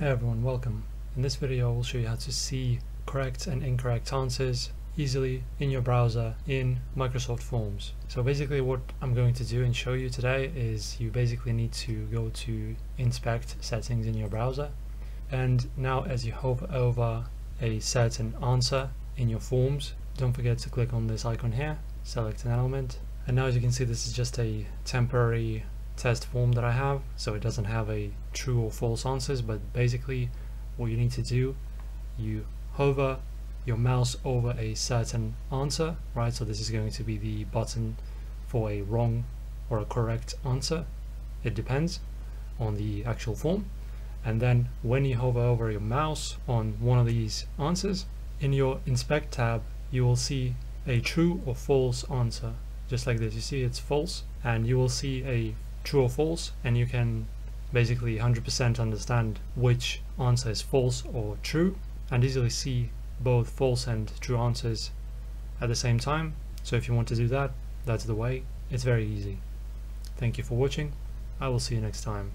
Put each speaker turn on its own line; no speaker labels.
Hey everyone, welcome. In this video I will show you how to see correct and incorrect answers easily in your browser in Microsoft Forms. So basically what I'm going to do and show you today is you basically need to go to inspect settings in your browser and now as you hover over a certain answer in your forms don't forget to click on this icon here, select an element and now as you can see this is just a temporary test form that I have so it doesn't have a true or false answers but basically what you need to do you hover your mouse over a certain answer right? So this is going to be the button for a wrong or a correct answer. It depends on the actual form. And then when you hover over your mouse on one of these answers in your inspect tab you will see a true or false answer. Just like this you see it's false and you will see a true or false and you can basically 100% understand which answer is false or true and easily see both false and true answers at the same time. So if you want to do that that's the way. It's very easy. Thank you for watching. I will see you next time